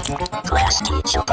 Class teacher.